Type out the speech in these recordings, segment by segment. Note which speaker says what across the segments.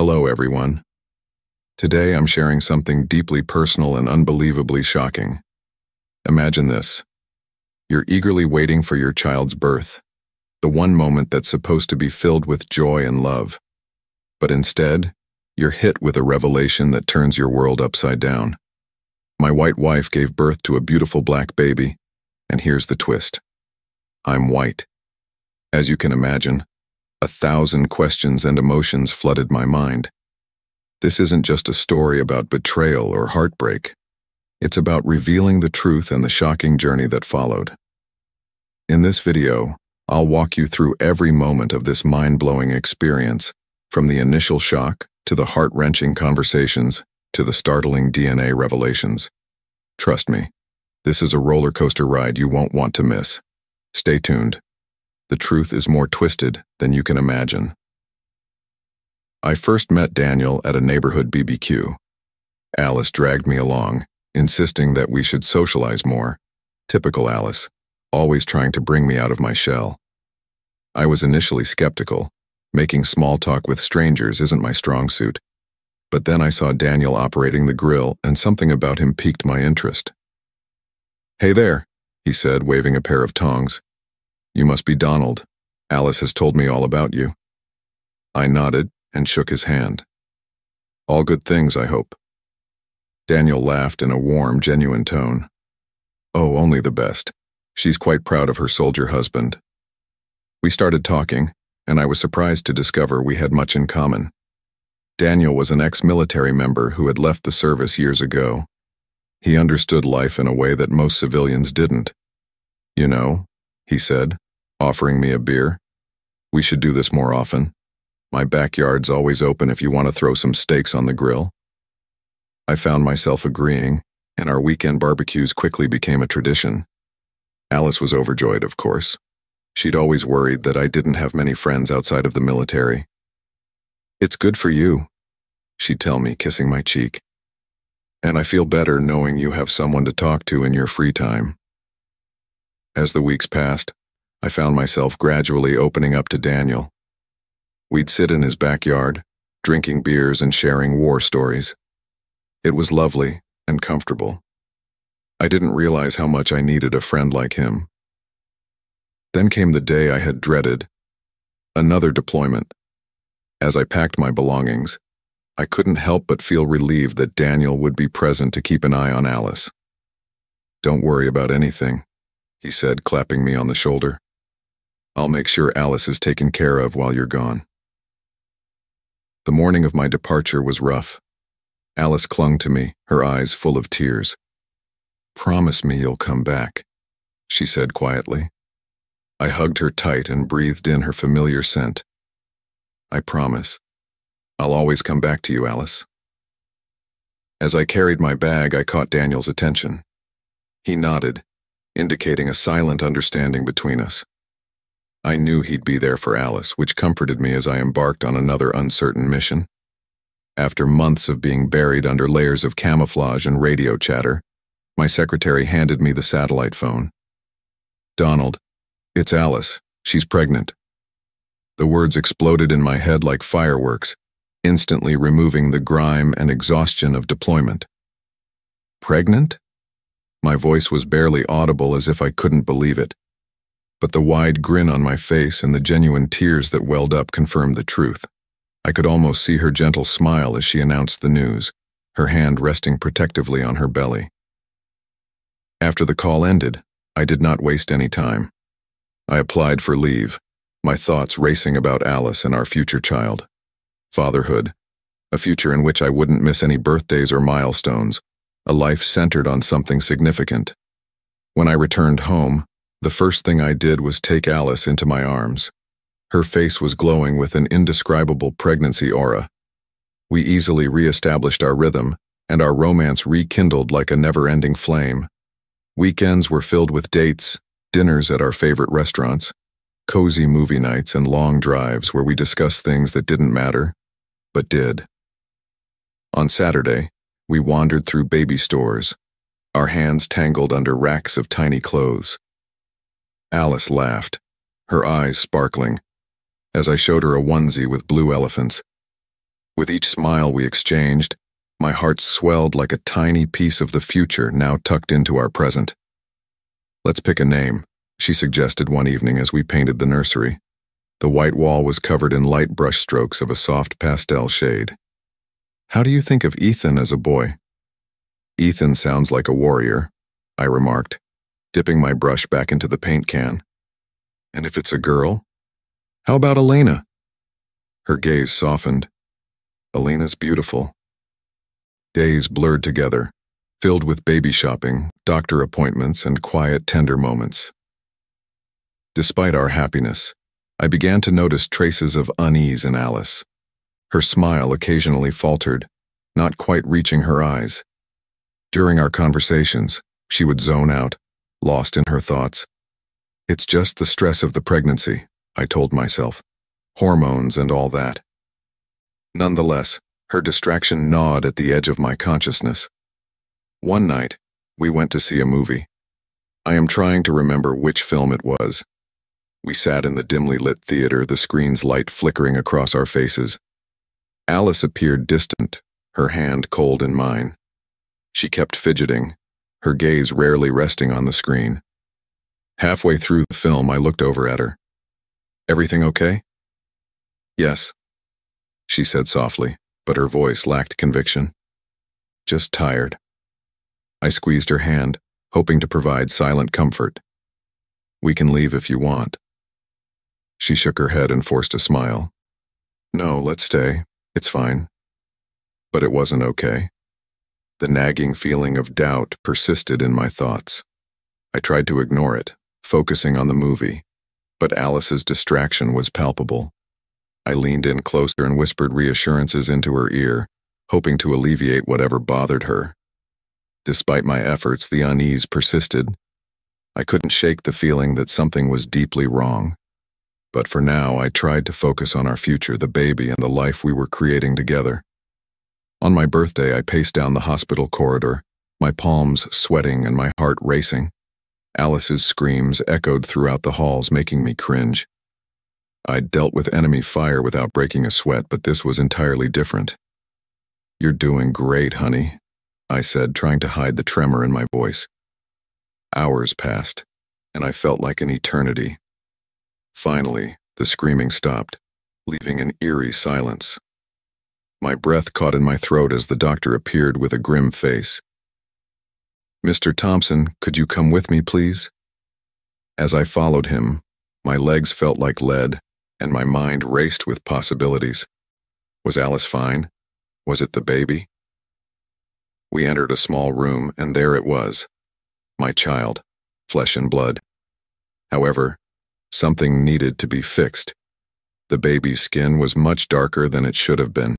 Speaker 1: Hello, everyone. Today I'm sharing something deeply personal and unbelievably shocking. Imagine this. You're eagerly waiting for your child's birth, the one moment that's supposed to be filled with joy and love. But instead, you're hit with a revelation that turns your world upside down. My white wife gave birth to a beautiful black baby, and here's the twist. I'm white. As you can imagine, a thousand questions and emotions flooded my mind. This isn't just a story about betrayal or heartbreak. It's about revealing the truth and the shocking journey that followed. In this video, I'll walk you through every moment of this mind-blowing experience, from the initial shock to the heart-wrenching conversations to the startling DNA revelations. Trust me, this is a roller coaster ride you won't want to miss. Stay tuned. The truth is more twisted than you can imagine. I first met Daniel at a neighborhood BBQ. Alice dragged me along, insisting that we should socialize more. Typical Alice always trying to bring me out of my shell. I was initially skeptical. Making small talk with strangers isn't my strong suit. But then I saw Daniel operating the grill and something about him piqued my interest. Hey there, he said, waving a pair of tongs. You must be Donald. Alice has told me all about you. I nodded and shook his hand. All good things, I hope. Daniel laughed in a warm, genuine tone. Oh, only the best. She's quite proud of her soldier husband. We started talking, and I was surprised to discover we had much in common. Daniel was an ex-military member who had left the service years ago. He understood life in a way that most civilians didn't. You know, he said, offering me a beer. We should do this more often. My backyard's always open if you want to throw some steaks on the grill. I found myself agreeing, and our weekend barbecues quickly became a tradition. Alice was overjoyed, of course. She'd always worried that I didn't have many friends outside of the military. It's good for you, she'd tell me, kissing my cheek. And I feel better knowing you have someone to talk to in your free time. As the weeks passed, I found myself gradually opening up to Daniel. We'd sit in his backyard, drinking beers and sharing war stories. It was lovely and comfortable. I didn't realize how much I needed a friend like him. Then came the day I had dreaded. Another deployment. As I packed my belongings, I couldn't help but feel relieved that Daniel would be present to keep an eye on Alice. Don't worry about anything, he said, clapping me on the shoulder. I'll make sure Alice is taken care of while you're gone. The morning of my departure was rough. Alice clung to me, her eyes full of tears. Promise me you'll come back, she said quietly. I hugged her tight and breathed in her familiar scent. I promise. I'll always come back to you, Alice. As I carried my bag, I caught Daniel's attention. He nodded, indicating a silent understanding between us. I knew he'd be there for Alice, which comforted me as I embarked on another uncertain mission. After months of being buried under layers of camouflage and radio chatter, my secretary handed me the satellite phone. Donald, it's Alice. She's pregnant. The words exploded in my head like fireworks, instantly removing the grime and exhaustion of deployment. Pregnant? My voice was barely audible as if I couldn't believe it. But the wide grin on my face and the genuine tears that welled up confirmed the truth. I could almost see her gentle smile as she announced the news, her hand resting protectively on her belly. After the call ended, I did not waste any time. I applied for leave, my thoughts racing about Alice and our future child. Fatherhood, a future in which I wouldn't miss any birthdays or milestones, a life centered on something significant. When I returned home, the first thing I did was take Alice into my arms. Her face was glowing with an indescribable pregnancy aura. We easily re-established our rhythm, and our romance rekindled like a never-ending flame. Weekends were filled with dates, dinners at our favorite restaurants, cozy movie nights, and long drives where we discussed things that didn't matter, but did. On Saturday, we wandered through baby stores, our hands tangled under racks of tiny clothes. Alice laughed, her eyes sparkling, as I showed her a onesie with blue elephants. With each smile we exchanged, my heart swelled like a tiny piece of the future now tucked into our present. Let's pick a name, she suggested one evening as we painted the nursery. The white wall was covered in light brushstrokes of a soft pastel shade. How do you think of Ethan as a boy? Ethan sounds like a warrior, I remarked, dipping my brush back into the paint can. And if it's a girl? How about Elena? Her gaze softened. Elena's beautiful. Days blurred together, filled with baby shopping, doctor appointments, and quiet, tender moments. Despite our happiness, I began to notice traces of unease in Alice. Her smile occasionally faltered, not quite reaching her eyes. During our conversations, she would zone out, lost in her thoughts. It's just the stress of the pregnancy, I told myself. Hormones and all that. Nonetheless, her distraction gnawed at the edge of my consciousness. One night, we went to see a movie. I am trying to remember which film it was. We sat in the dimly lit theater, the screen's light flickering across our faces. Alice appeared distant, her hand cold in mine. She kept fidgeting, her gaze rarely resting on the screen. Halfway through the film, I looked over at her. Everything okay? Yes, she said softly, but her voice lacked conviction. Just tired. I squeezed her hand, hoping to provide silent comfort. We can leave if you want. She shook her head and forced a smile. No, let's stay. It's fine. But it wasn't okay. The nagging feeling of doubt persisted in my thoughts. I tried to ignore it, focusing on the movie, but Alice's distraction was palpable. I leaned in closer and whispered reassurances into her ear, hoping to alleviate whatever bothered her. Despite my efforts, the unease persisted. I couldn't shake the feeling that something was deeply wrong. But for now, I tried to focus on our future, the baby, and the life we were creating together. On my birthday, I paced down the hospital corridor, my palms sweating and my heart racing. Alice's screams echoed throughout the halls, making me cringe. I'd dealt with enemy fire without breaking a sweat, but this was entirely different. You're doing great, honey, I said, trying to hide the tremor in my voice. Hours passed, and I felt like an eternity. Finally, the screaming stopped, leaving an eerie silence. My breath caught in my throat as the doctor appeared with a grim face. Mr. Thompson, could you come with me, please? As I followed him, my legs felt like lead, and my mind raced with possibilities. Was Alice fine? Was it the baby? We entered a small room, and there it was. My child, flesh and blood. However, Something needed to be fixed. The baby's skin was much darker than it should have been,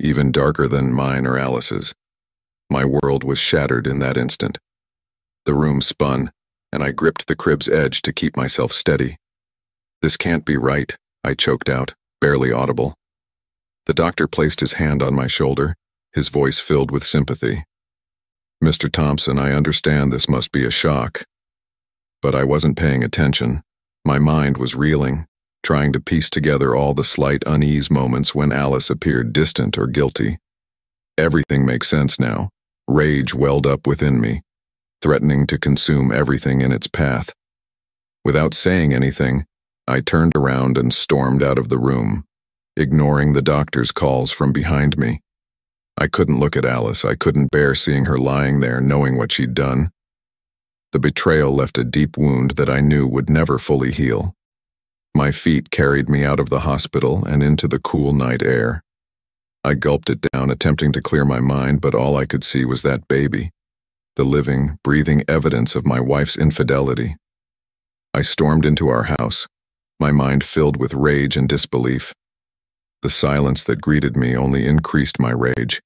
Speaker 1: even darker than mine or Alice's. My world was shattered in that instant. The room spun, and I gripped the crib's edge to keep myself steady. This can't be right, I choked out, barely audible. The doctor placed his hand on my shoulder, his voice filled with sympathy. Mr. Thompson, I understand this must be a shock. But I wasn't paying attention. My mind was reeling, trying to piece together all the slight unease moments when Alice appeared distant or guilty. Everything makes sense now. Rage welled up within me, threatening to consume everything in its path. Without saying anything, I turned around and stormed out of the room, ignoring the doctor's calls from behind me. I couldn't look at Alice. I couldn't bear seeing her lying there knowing what she'd done. The betrayal left a deep wound that I knew would never fully heal. My feet carried me out of the hospital and into the cool night air. I gulped it down, attempting to clear my mind, but all I could see was that baby, the living, breathing evidence of my wife's infidelity. I stormed into our house, my mind filled with rage and disbelief. The silence that greeted me only increased my rage.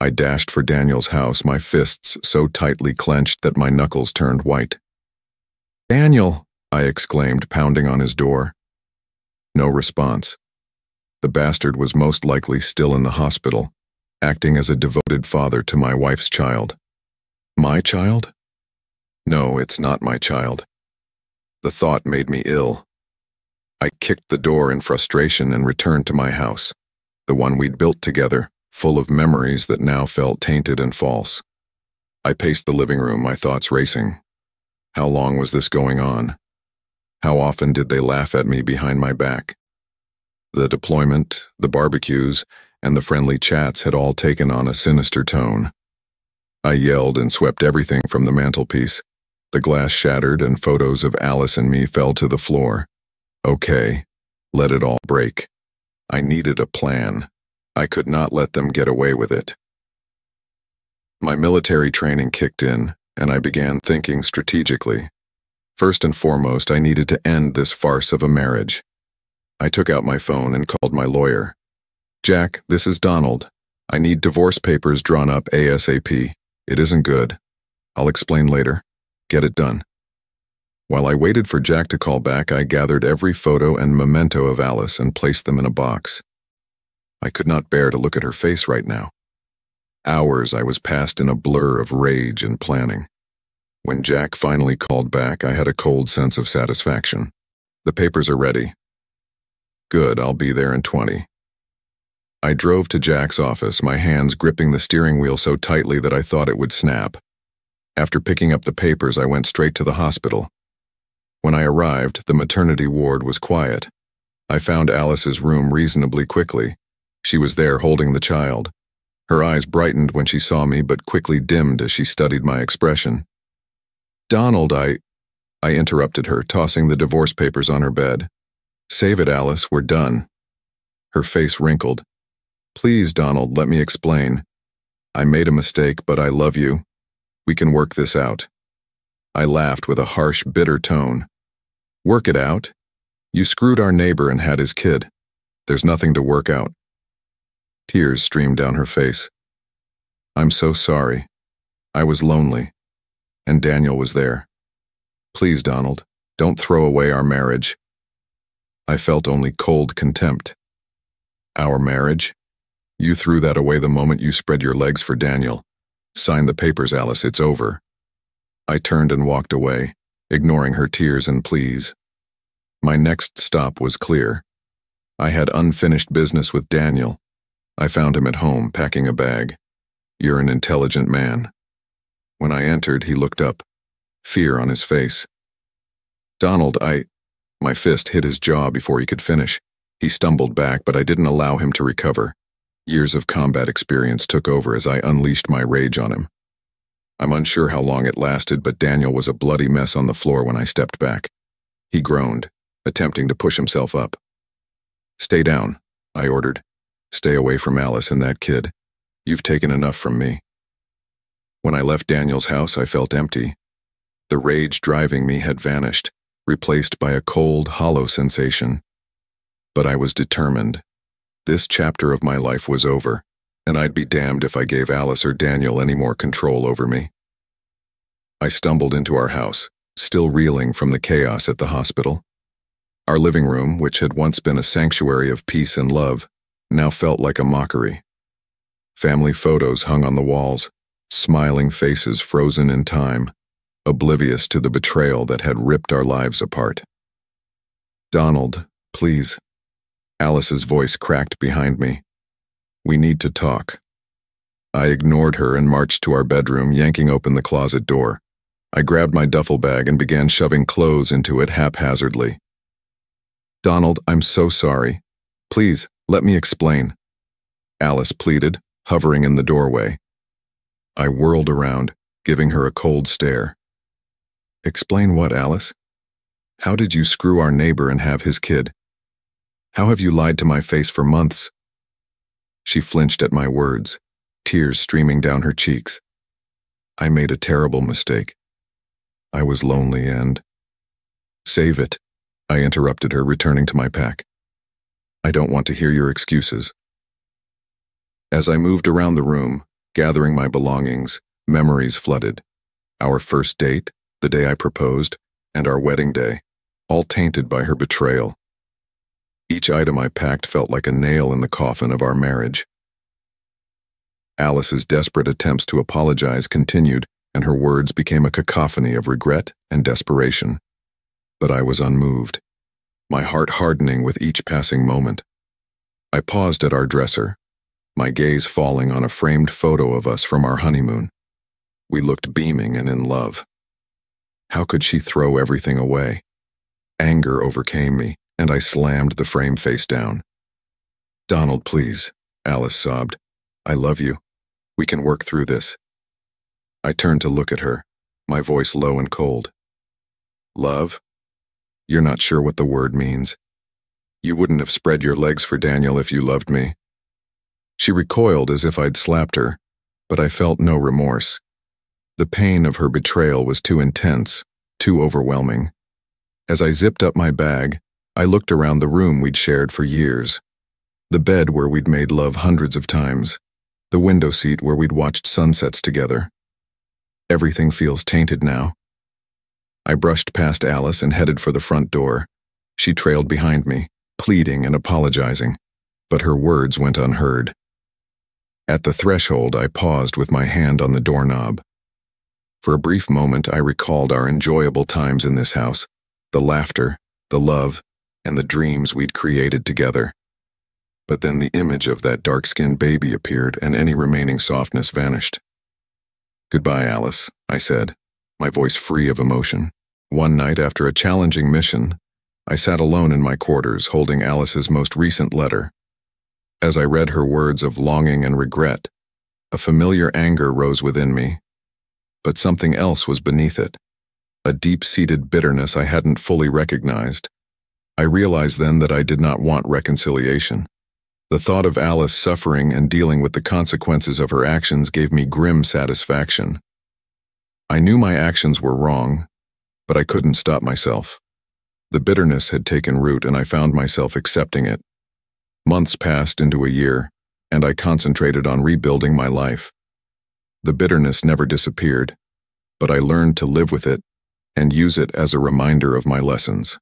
Speaker 1: I dashed for Daniel's house, my fists so tightly clenched that my knuckles turned white. Daniel, I exclaimed, pounding on his door. No response. The bastard was most likely still in the hospital, acting as a devoted father to my wife's child. My child? No, it's not my child. The thought made me ill. I kicked the door in frustration and returned to my house. the one we'd built together, full of memories that now felt tainted and false. I paced the living room, my thoughts racing. How long was this going on? How often did they laugh at me behind my back? The deployment, the barbecues, and the friendly chats had all taken on a sinister tone. I yelled and swept everything from the mantelpiece. The glass shattered and photos of Alice and me fell to the floor. Okay, let it all break. I needed a plan. I could not let them get away with it. My military training kicked in, and I began thinking strategically. First and foremost, I needed to end this farce of a marriage. I took out my phone and called my lawyer. Jack, this is Donald. I need divorce papers drawn up ASAP. It isn't good. I'll explain later. Get it done. While I waited for Jack to call back, I gathered every photo and memento of Alice and placed them in a box. I could not bear to look at her face right now. Hours I was passed in a blur of rage and planning. When Jack finally called back, I had a cold sense of satisfaction. The papers are ready. Good, I'll be there in 20. I drove to Jack's office, my hands gripping the steering wheel so tightly that I thought it would snap. After picking up the papers, I went straight to the hospital. When I arrived, the maternity ward was quiet. I found Alice's room reasonably quickly. She was there holding the child. Her eyes brightened when she saw me, but quickly dimmed as she studied my expression. Donald, I... I interrupted her, tossing the divorce papers on her bed. Save it, Alice, we're done. Her face wrinkled. Please, Donald, let me explain. I made a mistake, but I love you. We can work this out. I laughed with a harsh, bitter tone. Work it out? You screwed our neighbor and had his kid. There's nothing to work out. Tears streamed down her face. I'm so sorry. I was lonely. And Daniel was there. Please, Donald, don't throw away our marriage. I felt only cold contempt. Our marriage? You threw that away the moment you spread your legs for Daniel. Sign the papers, Alice, it's over. I turned and walked away, ignoring her tears and pleas. My next stop was clear. I had unfinished business with Daniel. I found him at home, packing a bag. You're an intelligent man. When I entered, he looked up, fear on his face. Donald, I... My fist hit his jaw before he could finish. He stumbled back, but I didn't allow him to recover. Years of combat experience took over as I unleashed my rage on him. I'm unsure how long it lasted, but Daniel was a bloody mess on the floor when I stepped back. He groaned, attempting to push himself up. Stay down, I ordered. Stay away from Alice and that kid. You've taken enough from me. When I left Daniel's house, I felt empty. The rage driving me had vanished, replaced by a cold, hollow sensation. But I was determined. This chapter of my life was over, and I'd be damned if I gave Alice or Daniel any more control over me. I stumbled into our house, still reeling from the chaos at the hospital. Our living room, which had once been a sanctuary of peace and love, now felt like a mockery. Family photos hung on the walls, smiling faces frozen in time, oblivious to the betrayal that had ripped our lives apart. Donald, please, Alice's voice cracked behind me. We need to talk. I ignored her and marched to our bedroom, yanking open the closet door. I grabbed my duffel bag and began shoving clothes into it haphazardly. Donald, I'm so sorry. Please, let me explain. Alice pleaded, hovering in the doorway. I whirled around, giving her a cold stare. Explain what, Alice? How did you screw our neighbor and have his kid? How have you lied to my face for months? She flinched at my words, tears streaming down her cheeks. I made a terrible mistake. I was lonely and... Save it, I interrupted her, returning to my pack. I don't want to hear your excuses. As I moved around the room, gathering my belongings, memories flooded. Our first date, the day I proposed, and our wedding day, all tainted by her betrayal. Each item I packed felt like a nail in the coffin of our marriage. Alice's desperate attempts to apologize continued, and her words became a cacophony of regret and desperation. But I was unmoved, my heart hardening with each passing moment. I paused at our dresser, my gaze falling on a framed photo of us from our honeymoon. We looked beaming and in love. How could she throw everything away? Anger overcame me, and I slammed the frame face down. Donald, please, Alice sobbed. I love you. We can work through this. I turned to look at her, my voice low and cold. Love? You're not sure what the word means. You wouldn't have spread your legs for Daniel if you loved me. She recoiled as if I'd slapped her, but I felt no remorse. The pain of her betrayal was too intense, too overwhelming. As I zipped up my bag, I looked around the room we'd shared for years. The bed where we'd made love hundreds of times. The window seat where we'd watched sunsets together. Everything feels tainted now. I brushed past Alice and headed for the front door. She trailed behind me, pleading and apologizing, but her words went unheard. At the threshold, I paused with my hand on the doorknob. For a brief moment, I recalled our enjoyable times in this house, the laughter, the love, and the dreams we'd created together. But then the image of that dark-skinned baby appeared and any remaining softness vanished. Goodbye, Alice, I said, my voice free of emotion. One night after a challenging mission, I sat alone in my quarters holding Alice's most recent letter. As I read her words of longing and regret, a familiar anger rose within me. But something else was beneath it, a deep-seated bitterness I hadn't fully recognized. I realized then that I did not want reconciliation. The thought of Alice suffering and dealing with the consequences of her actions gave me grim satisfaction. I knew my actions were wrong, but I couldn't stop myself. The bitterness had taken root and I found myself accepting it. Months passed into a year, and I concentrated on rebuilding my life. The bitterness never disappeared, but I learned to live with it and use it as a reminder of my lessons.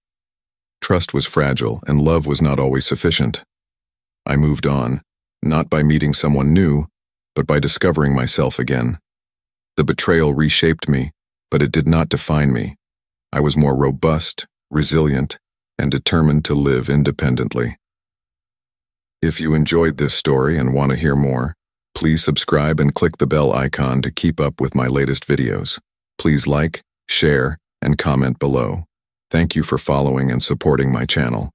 Speaker 1: Trust was fragile and love was not always sufficient. I moved on, not by meeting someone new, but by discovering myself again. The betrayal reshaped me, but it did not define me. I was more robust, resilient, and determined to live independently. If you enjoyed this story and want to hear more, please subscribe and click the bell icon to keep up with my latest videos. Please like, share, and comment below. Thank you for following and supporting my channel.